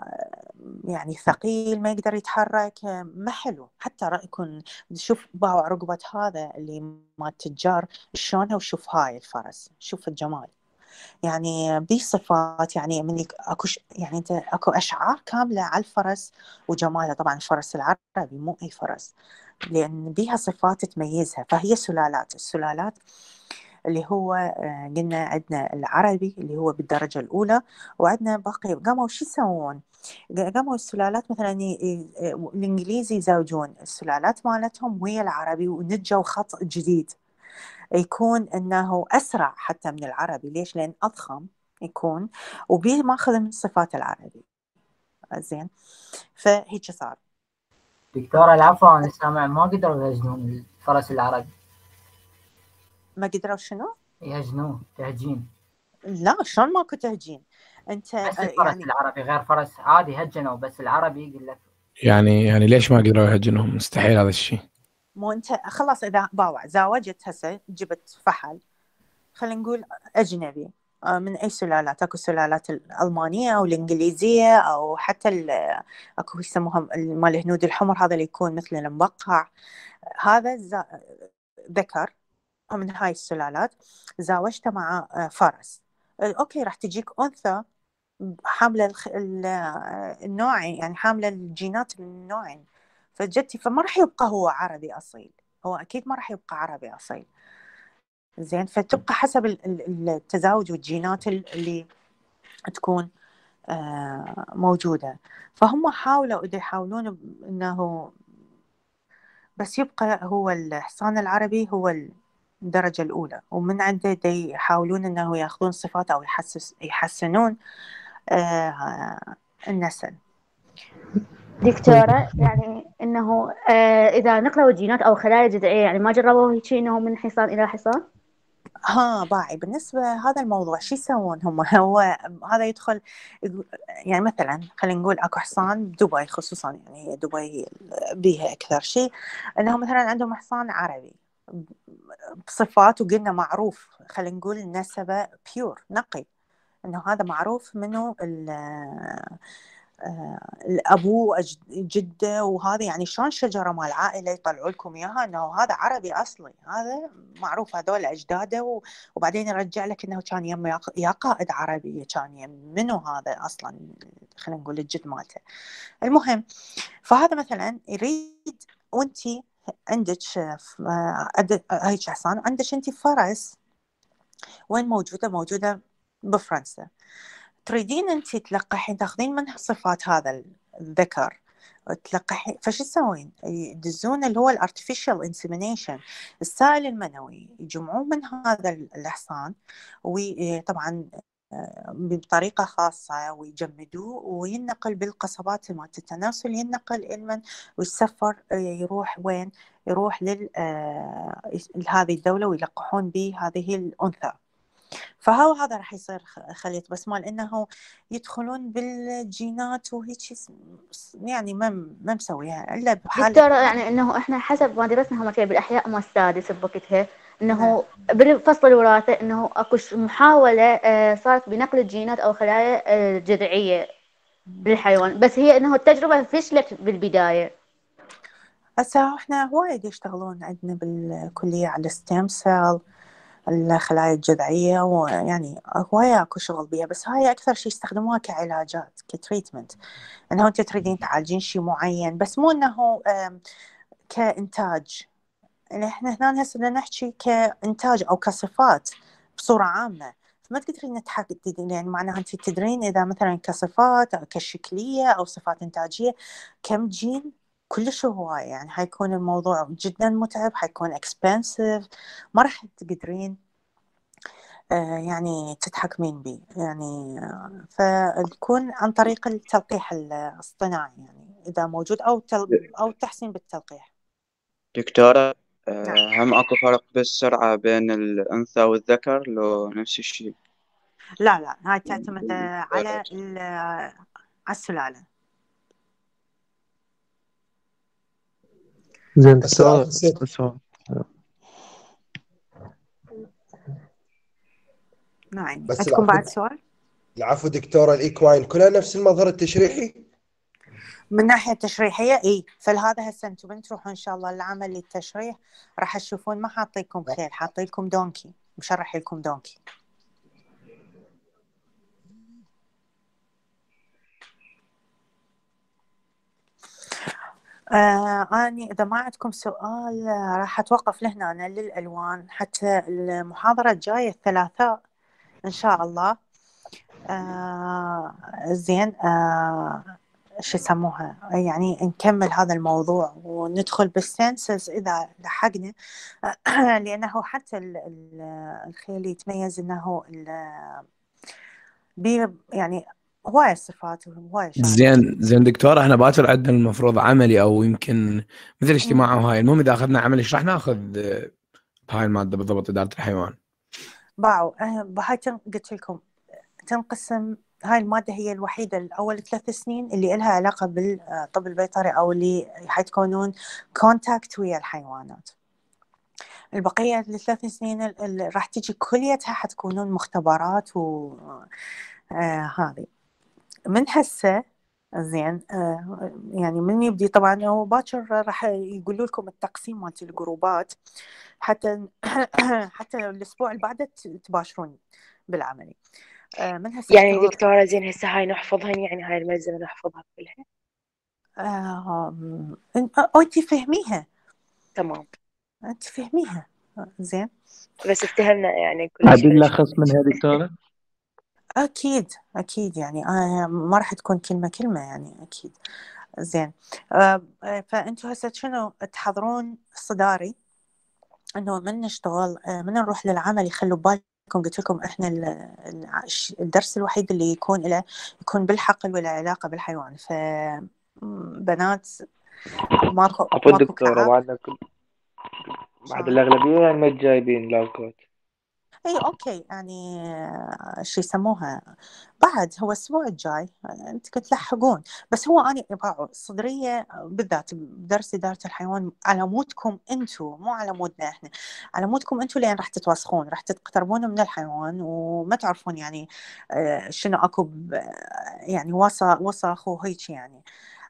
يعني ثقيل ما يقدر يتحرك ما حلو. حتى يكون شوف باوع رقبة هذا اللي مال التجار شلونها وشوف هاي الفرس شوف الجمال. يعني بيه صفات يعني من أكو يعني أنت أكو أشعار كاملة على الفرس وجمالها. طبعا الفرس العربي مو أي فرس لأن بيها صفات تميزها. فهي سلالات. السلالات اللي هو آه، قلنا عندنا العربي اللي هو بالدرجة الأولى وعندنا باقي قاموا شو يسوون؟ قاموا السلالات مثلا الإنجليزي يزوجون السلالات مالتهم ويا العربي ونجوا خط جديد. يكون إنه أسرع حتى من العربي. ليش؟ لأن أضخم يكون وبيه ماخذ من صفات العربي. زين؟ فهيك صار. دكتورة العفو أنا سامع ما قدروا يهجنون الفرس العربي. ما قدروا شنو؟ يهجنوه تهجين لا شلون ماكو تهجين انت بس آه، الفرس يعني العربي غير فرس عادي هجنوا بس العربي يقول لك. يعني يعني ليش ما قدروا يهجنهم مستحيل هذا الشيء. مو انت خلاص إذا باوع زاوجت هسه جبت فحل. خلينا نقول أجنبي آه، من أي سلالات؟ أكو سلالات الألمانية أو الإنجليزية أو حتى ال- أكو يسموهم مال الهنود الحمر هذا اللي يكون مثل المبقع هذا ذكر. من هاي السلالات زاوجته مع آه، فرس أوكي راح تجيك أنثى حاملة آه، النوعين يعني حاملة الجينات من النوعين. فجتي فما راح يبقى هو عربي أصيل. هو أكيد ما راح يبقى عربي أصيل. زين فتبقى حسب ال- ال- التزاوج والجينات ال- اللي تكون آه، موجودة. فهم حاولوا يحاولون إنه بس يبقى هو الحصان العربي هو الدرجة الأولى. ومن عنده يحاولون إنه ياخذون صفات أو يحسس يحسنون آه، النسل. دكتورة يعني إنه آه إذا نقلوا الجينات أو خلايا جذعية يعني ما جربوا هيك إنه من حصان إلى حصان؟ ها باعي. بالنسبة هذا الموضوع شو يسوون هم؟ هو هذا يدخل يعني مثلا خلينا نقول أكو حصان بدبي خصوصا يعني دبي بيها أكثر شيء. إنه مثلا عندهم حصان عربي. بصفات وقلنا معروف خلينا نقول النسبة بيور نقي. إنه هذا معروف منه آه، الأبو جدة وهذا يعني شلون شجرة مال عائلة يطلعوا لكم إياها؟ إنه هذا عربي أصلي. هذا معروف هذول أجداده وبعدين يرجع لك إنه كان يم يا قائد عربي كان يم منو هذا أصلا؟ خلينا نقول الجد مالته. المهم فهذا مثلا يريد وانت عندك آه، هيك حصان. عندك أنت فرس. وين موجودة؟ موجودة بفرنسا. تريدين أنت تلقحين تاخذين منها صفات هذا ال- الذكر. تلقحين فشو يسوين؟ يدزون اللي هو ال artificial insemination السائل المنوي. يجمعون من هذا الحصان. وطبعا بطريقة خاصة ويجمدوه وينقل بالقصبات مالت التناسل ينقل إلمن ويسفر يروح وين؟ يروح لل هذه الدولة ويلقحون به هذه الأنثى. فهو هذا راح يصير خليط. بس مال إنه يدخلون بالجينات وهيك يعني ما ما مسويها إلا بحال دكتورة يعني إنه إحنا حسب ما درسنا هم بالأحياء ما السادس بوقتها. إنه بالفصل الوراثة إنه أكو محاولة صارت بنقل الجينات أو خلايا جذعية للحيوان. بس هي إنه التجربة فشلت بالبداية. هسه إحنا وايد يشتغلون عندنا بالكلية على ال stem cell الخلايا الجذعية ويعني هواية أكو شغل بيها. بس هاي أكثر شيء يستخدموها كعلاجات ك treatment. إنه أنت تريدين تعالجين شيء معين. بس مو إنه كإنتاج. إحنا هنا هسه بدنا نحكي كإنتاج أو كصفات بصورة عامة. فما تقدرين تحددين يعني معناها أنت تدرين إذا مثلا كصفات أو كشكلية أو صفات إنتاجية كم جين؟ كلش هواية يعني حيكون الموضوع جدا متعب حيكون expensive ما راح تقدرين آه يعني تتحكمين به يعني فيكون عن طريق التلقيح الاصطناعي يعني إذا موجود تل أو التحسين بالتلقيح. دكتورة آه هم أكو فرق بالسرعة بين الأنثى والذكر؟ لو نفس الشيء. لا لا هاي تعتمد على على السلالة. زين السؤال نعم. بس عندكم بعد سؤال؟ العفو دكتورة ال equine كلها نفس المظهر التشريحي؟ من ناحية تشريحية إي. فلهذا هسه أنتم بنتروحوا إن شاء الله العمل للتشريح راح تشوفون ما حاطيكم خيل حاطيلكم donkey مشرح لكم donkey. آه أني إذا ما عندكم سؤال آه، راح أتوقف لهنا أنا للألوان حتى المحاضرة الجاية الثلاثاء إن شاء الله. آه زين آه شو يسموها يعني نكمل هذا الموضوع وندخل بالسنسز إذا لحقنا. لأنه حتى ال- ال- الخيل يتميز ال- بي يعني هواية صفات شغلات. زين زين دكتور إحنا باكر عندنا المفروض عملي أو يمكن مثل اجتماع أو هاي. المهم إذا أخذنا عملي إيش راح نأخذ بهاي المادة بالضبط إدارة الحيوان؟ باعوا آه، هاي تن- قلت لكم تنقسم هاي المادة هي الوحيدة الأول ثلاث سنين اللي إلها علاقة بالطب البيطري أو اللي حتكونون contact ويا الحيوانات. البقية الثلاث سنين راح تجي كليتها حتكونون مختبرات و آه هذه. من هسه زين آه يعني من يبدي طبعا هو باكر راح يقولوا لكم التقسيم مالت ال groups. حتى حتى الأسبوع اللي بعده تباشرون بالعملي. آه من هسه يعني دكتورة زين هسه هاي نحفظهن يعني هاي الملزمة نحفظها كلها. آه أو انت فهميها تمام. انت فهميها آه، زين. بس افتهمنا يعني كل عدل شيء. لخص منها دكتورة؟ أكيد أكيد يعني. آه ما راح تكون كلمة كلمة يعني أكيد. زين. آه آه، فانتوا هسه شنو تحضرون؟ صداري. إنه من نشتغل آه، من نروح للعمل يخلوا بالكم قلت لكم إحنا الدرس الوحيد اللي يكون له يكون بالحقل ولا علاقة بالحيوان. ف بنات ماكو عفوا تعب بعدنا كل بعد شلون الأغلبية يعني ما جايبين لاوكوت اي أوكي يعني آه، شو يسموها؟ بعد هو الأسبوع الجاي آه، أنت تلحقون بس هو أنا باعوا الصدريه بالذات بدرس إدارة الحيوان على مودكم أنتم مو على مودنا إحنا على مودكم أنتم لين راح تتوسخون راح تقتربون من الحيوان وما تعرفون يعني آه، شنو أكو يعني وسخ وسخ وهيك يعني.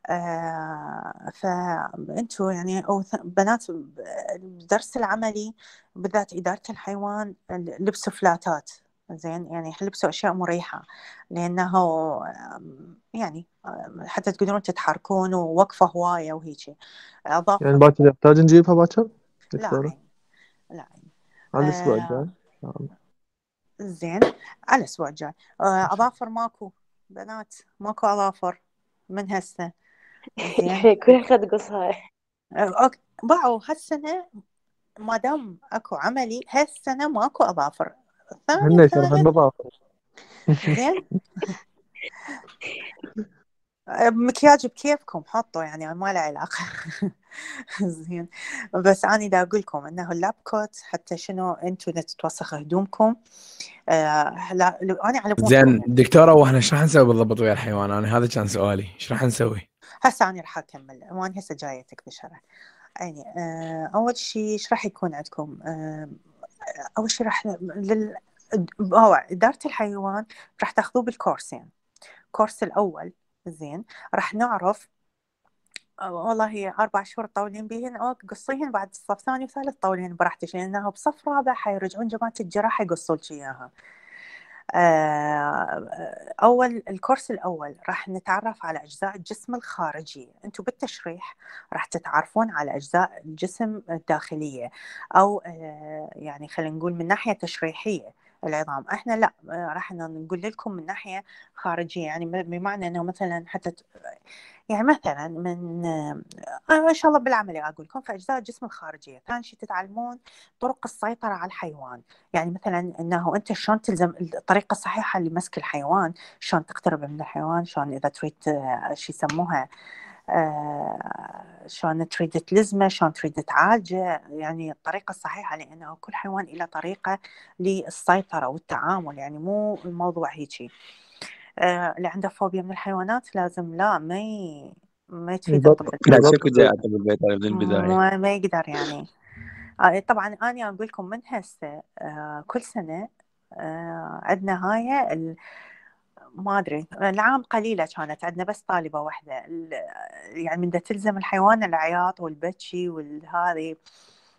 آه فانتوا يعني ث- بنات الدرس العملي بالذات إدارة الحيوان لبسوا فلاتات زين؟ يعني لبسوا أشياء مريحة لأنه آم، يعني حتى تقدرون تتحركون ووقفة هواية وهيجي يعني أضافوا باكر يحتاج نجيبها باكر؟ لا عين لا على الأسبوع آه الجاي. زين على الأسبوع الجاي. آه أظافر ماكو بنات ماكو أظافر من هسه. يعني كل خد قصها باعوا هالسنة ما دام أكو عملي هالسنة ماكو أظافر. هن يشرحون الثالث بظافر زين. مكياج بكيفكم حطوا يعني ما له علاقة. زين. بس أنا دا أقول لكم إنه اللاب كوت حتى شنو أنتوا إذا تتوسخ هدومكم آه لا أنا على زين دكتورة وإحنا إيش راح نسوي بالضبط ويا الحيوان؟ أنا هذا كان سؤالي. إيش راح نسوي؟ هسه أنا راح أكمل وأنا هسه جايتك بالشرح يعني آه أول شيء إيش راح يكون عندكم؟ آه أول شيء راح لل هو إدارة الحيوان راح تاخذوه بالكورسين. الكورس الأول زين راح نعرف آه، والله أربع شهور طولين بيهن أو قصيهن بعد صف ثاني وثالث طولين براحتك لأنه بصف رابع حيرجعون جماعة الجراحة يقصوا لك إياها. آه، أول الكورس الأول راح نتعرف على أجزاء الجسم الخارجية أنتم بالتشريح راح تتعرفون على أجزاء الجسم الداخلية أو آه، يعني خلينا نقول من ناحية تشريحية. العظام. إحنا لا آه، راح نقول لكم من ناحية خارجية يعني بمعنى إنه مثلا حتى يعني مثلا من آه، ان شاء الله بالعملي أقول لكم في اجزاء الجسم الخارجية ثاني شيء تتعلمون طرق السيطرة على الحيوان. يعني مثلا إنه أنت شلون تلزم الطريقة الصحيحة لمسك الحيوان شلون تقترب من الحيوان شلون إذا تريد آه، شو يسموها آه، شلون تريد تلزمه شلون تريد تعالجه يعني الطريقة الصحيحة لأنه كل حيوان له طريقة للسيطرة والتعامل يعني مو الموضوع هيجي آه، اللي عنده فوبيا من الحيوانات لازم لا ما ي... ما يتفيد بالضبط الطب لا البيطري شكو جاء طب البيطري من البداية. ما, ما يقدر يعني. آه، طبعا أنا أقول لكم من هسه آه، كل سنة آه، عندنا هاي ال... ما أدري العام قليلة كانت عندنا بس طالبة واحدة ال- يعني من تلزم الحيوان العياط والبكي والهذه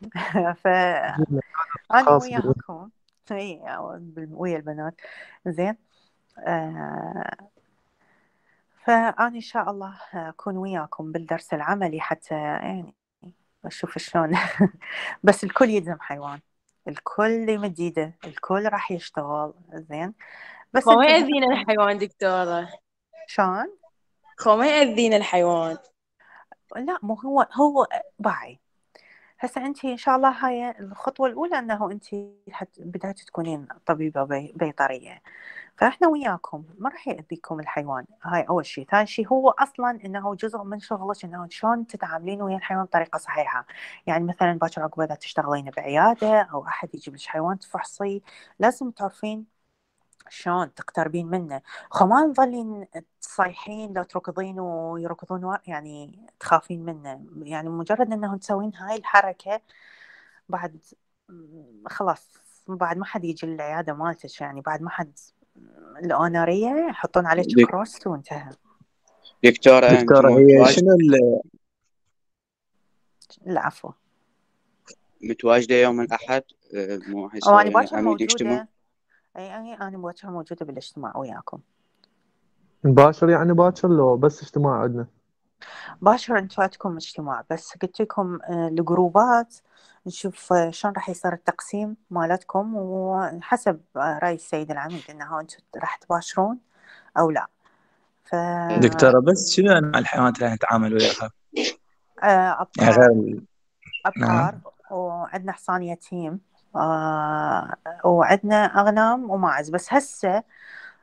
خاص بال- وياكم إي ويا البنات. زين. آه، فأنا إن شاء الله أكون وياكم بالدرس العملي حتى يعني أشوف شلون. بس الكل يلزم حيوان. الكل يمد ايده الكل راح يشتغل. زين. بس خو ما يأذينا الحيوان دكتورة. شلون؟ خو ما يأذينا الحيوان. لا مو هو هو باعي. هسه انت إن شاء الله هاي الخطوة الأولى إنه انت بداية تكونين طبيبة بي- بيطرية. فإحنا وياكم ما راح يأذيكم الحيوان. هاي أول شيء ثاني شيء هو أصلا إنه جزء من شغلك إنه شلون تتعاملين ويا الحيوان بطريقة صحيحة. يعني مثلا باكر عقب اذا تشتغلين بعيادة أو أحد يجيب لك حيوان تفحصيه لازم تعرفين شلون تقتربين منه. خو ما نظلين تصيحين لو تركضين ويركضون ورا يعني تخافين منه. يعني مجرد انه تسوين هاي الحركة بعد خلاص بعد ما حد يجي للعيادة مالتك يعني بعد ما حد الأونرية يحطون عليك دك- كروست وانتهى. دكتورة أنت دكتورة هي شنو ال- العفو. متواجدة يوم الأحد؟ آه، مو هسه يعني باكر عميد أي أي أنا باكر موجودة بالاجتماع وياكم. باكر يعني باكر لو بس اجتماع عندنا. باشر أنتوا عندكم اجتماع بس قلت لكم آه، الجروبات نشوف آه، شلون راح يصير التقسيم مالتكم وحسب آه، رأي السيد العميد انه أنتوا راح تباشرون أو لا. ف دكتورة بس شنو أنواع الحيوانات اللي نتعامل وياها؟ آه، يعني غير أبقار. نعم. ابقار وعندنا حصان يتيم وعندنا أغنام وماعز. بس هسه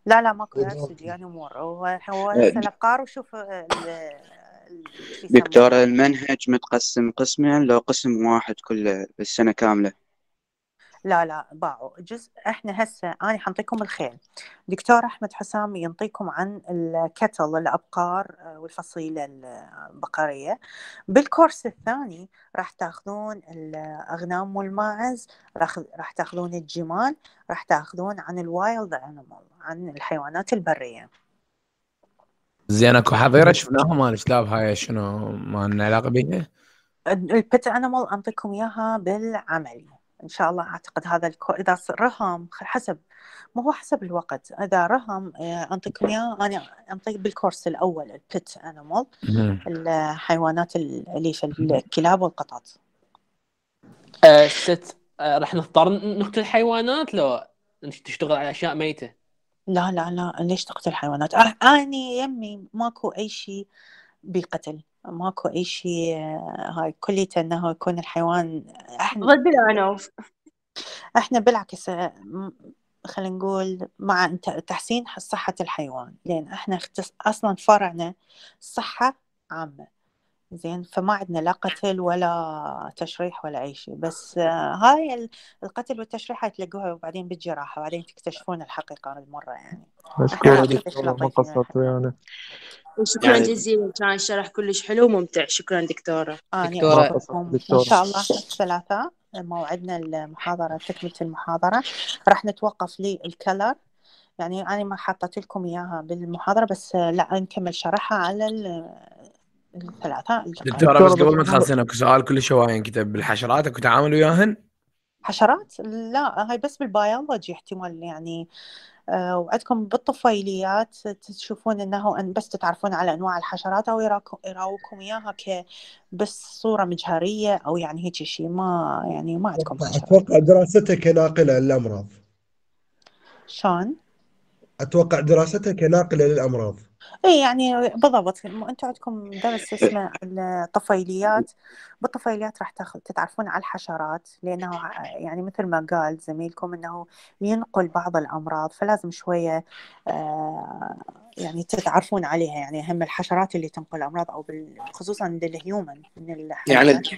لا لا ماكو يا سيدي يعني أمور. هو آه، هسه الابقار وشوف دكتورة المنهج متقسم قسمين لو قسم واحد كله بالسنة كاملة. لا لا باعوا جزء إحنا هسه أنا حنطيكم الخيل. دكتور أحمد حسام ينطيكم عن الكاتل الأبقار آه، والفصيلة البقرية. بالكورس الثاني راح تاخذون الأغنام والماعز راح راح تاخذون الجمال راح تاخذون عن ال wild animal عن الحيوانات البرية. زين أكو حظيرة شفناها مال كتاب هاي شنو ما لنا علاقه بيها؟ ال pet animal أنطيكم إياها بالعملي إن شاء الله أعتقد هذا الكو... إذا رهم حسب ما هو حسب الوقت. إذا رهم آه، انطيكم اياه أنا أنطيك بالكورس الأول البت انيمال. الحيوانات الاليفه الكلاب والقطط. آه، ست آه، راح نضطر نقتل حيوانات لو تشتغل على أشياء ميتة. لا لا لا. ليش تقتل الحيوانات؟ أه أني يمي ماكو أي شيء بقتل ماكو أي شيء هاي كليته إنه يكون الحيوان إحنا ضد العنف إحنا بالعكس خلينا نقول مع تحسين صحة الحيوان. لأن إحنا اختص... أصلا فرعنا صحة عامة. زين. فما عندنا لا قتل ولا تشريح ولا أي شيء. بس آه، هاي ال- القتل والتشريح هتلاقوها وبعدين بالجراحة. بعدين تكتشفون الحقيقة المرة يعني. مشكورة دكتورة ما لطيفين قصرت ويانا وشكرا يعني جزيلا. كان الشرح كلش حلو وممتع. شكرا دكتورة. ما دكتورة. دكتورة. شاء الله الثلاثاء موعدنا المحاضرة تكملة المحاضرة. راح نتوقف لل color يعني أنا ما حطيت لكم إياها بالمحاضرة بس آه، لا نكمل شرحها على ال- الثلاثاء القادم دكتورة بس قبل ما تخلصين أكو سؤال كل شوية ينكتب بالحشرات أكو تعامل وياهن؟ حشرات؟ لا هاي بس بالبيولوجي احتمال يعني. آه، وعندكم بالطفيليات تشوفون إنه أن بس تتعرفون على أنواع الحشرات أو يراوكم إياها ك بس صورة مجهرية أو يعني هيك شيء ما يعني ما عندكم أتوقع دراستها كناقلة للأمراض. شلون؟ أتوقع دراستها كناقلة للأمراض. اي يعني بالضبط. أنتم عندكم درس اسمه الطفيليات. بالطفيليات راح تاخذ تتعرفون على الحشرات لأنه يعني مثل ما قال زميلكم إنه ينقل بعض الأمراض فلازم شوية آه يعني تتعرفون عليها. يعني اهم الحشرات اللي تنقل الامراض أو خصوصا لل human من يعني الحيوانات.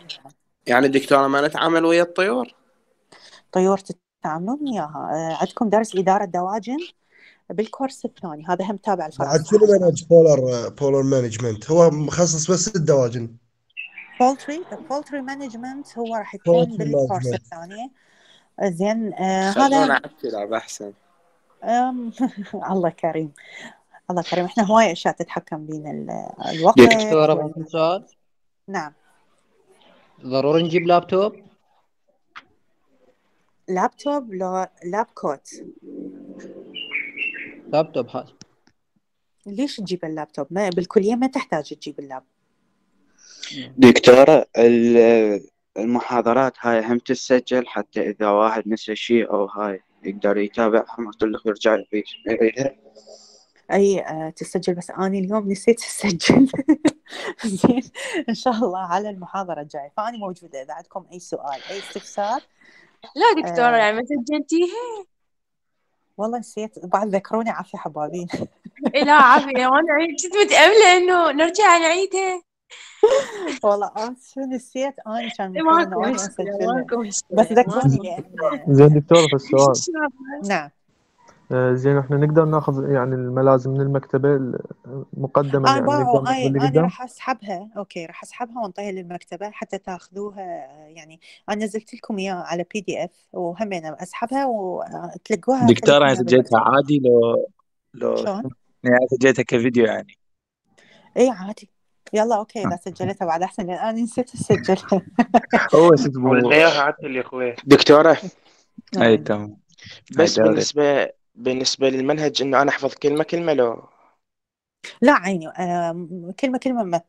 يعني دكتورة ما نتعامل ويا الطيور؟ طيور تتعاملون وياها. آه عندكم درس إدارة دواجن؟ بالكورس الثاني هذا هم تابع لفرع بعد شنو منهج poultry poultry management هو مخصص بس الدواجن poultry poultry management هو راح يكون بالكورس الثاني. زين آه هذا الكلاب أحسن. آم الله كريم. الله كريم. إحنا هواي أشياء تتحكم بين ال- الوقت دكتورة وال... ممكن سؤال نعم. ضروري نجيب laptop؟ laptop لو lab coat laptop هذا ليش تجيب اللابتوب؟ ما بالكلية ما تحتاج تجيب اللاب. دكتورة ال- المحاضرات هاي هم تسجل حتى إذا واحد نسى شيء أو هاي يقدر يتابعها ما كله يرجع يعيد- يعيدها أي آه تسجل بس أنا اليوم نسيت أسجل. زين إن شاء الله على المحاضرة الجاية. فأنا موجودة إذا عندكم أي سؤال أي استفسار. لا دكتورة آه يعني ما سجلتيها والله نسيت. بعد ذكروني عافية حبابين. إيه لا عافية وأنا كنت متأملة إنه نرجع نعيدها. والله اسفة نسيت؟ أنا كان إيه المفروض ماكو انه أنا مشكلة اسجلها ماكو بس ذكروني. زين دكتورة في السؤال. نعم. آه، زين إحنا نقدر ناخذ يعني الملازم من المكتبة ال- مقدما أنا يعني ناخذ اي اللي أنا قدام راح أسحبها. أوكي راح أسحبها وأنطيها للمكتبة حتى تاخذوها يعني أنا نزلت لكم إياها على PDF وهم أنا أسحبها وتلقوها أنا اياها سجلتها عادي؟ لو لو شلون؟ يعني سجلتها كفيديو يعني. اي عادي. يلا okay إذا سجلتها بعد أحسن لأن أنا نسيت أسجلها. هو شو عدل يا أخوي. دكتورة؟ أي آه. تمام. بس دوري بالنسبة للمنهج إنه أنا أحفظ كلمة كلمة لو لا عيني آم، كلمة كلمة ما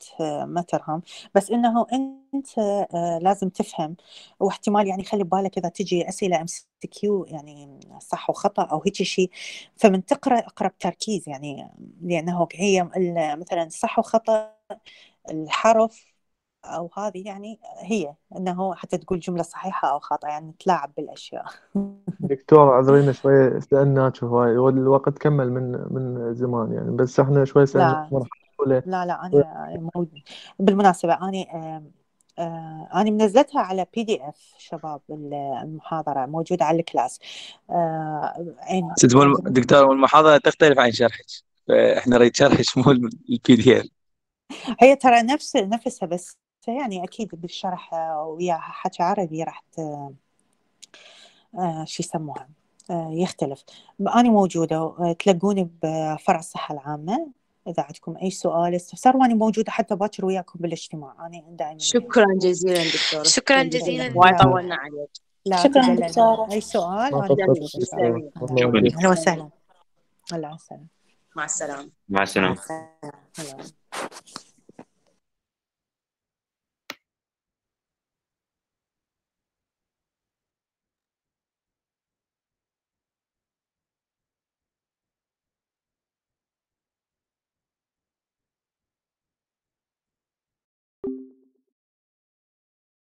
ما ترهم. بس إنه أنت آه، لازم تفهم. واحتمال يعني خلي ببالك إذا تجي أسئلة MCQ يعني صح وخطأ أو هيك شيء فمن تقرأ اقرأ بتركيز يعني لأنه هي مثلا صح وخطأ الحرف أو هذه يعني هي إنه حتى تقول جملة صحيحة أو خاطئة يعني تلاعب بالأشياء. دكتورة عذرينا شوية سألناك هواي والوقت كمل من من زمان يعني بس إحنا شوي سألناك لا لا لا أنا موجود بالمناسبة أنا آم، آه، أنا منزلتها على PDF شباب ال- المحاضرة موجودة على ال class. آه، يعني دكتور المحاضرة تختلف عن شرحك. فاحنا نريد شرحك مو ال PDF هي ترى نفس نفسها بس يعني أكيد بالشرح آه، وياها حكي عربي راح ت- آه، شو يسموها آه، يختلف. أنا موجودة تلقوني بفرع الصحة العامة. إذا عندكم أي سؤال استفسار وأنا موجودة حتى باكر وياكم بالاجتماع. أنا دائما شكرا جزيلا دكتورة. شكرا جزيلا. وايد طولنا عليك. لا شكرا دكتورة. أي سؤال؟ أهلا وسهلا. الله السلامة مع السلامة. مع مع السلامة